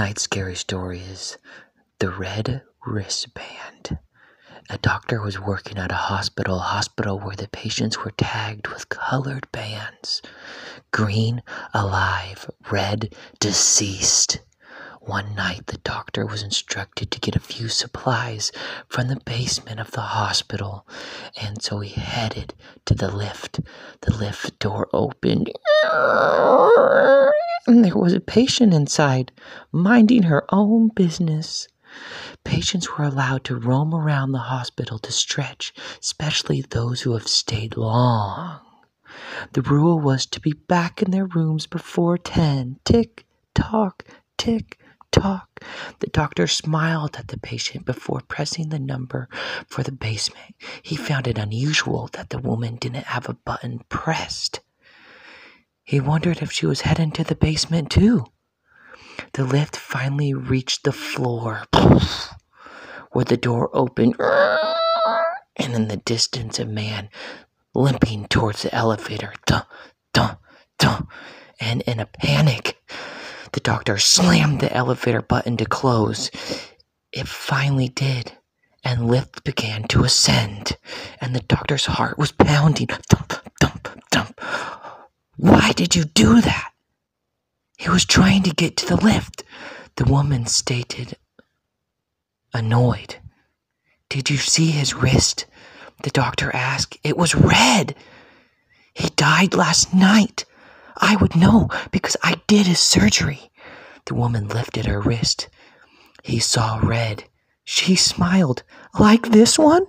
Tonight's scary story is The Red Wristband. A doctor was working at a hospital, hospital where the patients were tagged with colored bands green, alive, red, deceased. One night, the doctor was instructed to get a few supplies from the basement of the hospital, and so he headed to the lift. The lift door opened, and there was a patient inside, minding her own business. Patients were allowed to roam around the hospital to stretch, especially those who have stayed long. The rule was to be back in their rooms before 10. Tick, tock, tick, tock. The doctor smiled at the patient before pressing the number for the basement. He found it unusual that the woman didn't have a button pressed. He wondered if she was heading to the basement too. The lift finally reached the floor where the door opened, and in the distance, a man limping towards the elevator. Duh, duh, duh. And in a panic, the doctor slammed the elevator button to close. It finally did, and lift began to ascend, and the doctor's heart was pounding. Why did you do that? He was trying to get to the lift, the woman stated, annoyed. Did you see his wrist? The doctor asked. It was red. He died last night. I would know because I did his surgery. The woman lifted her wrist. He saw red. She smiled. Like this one?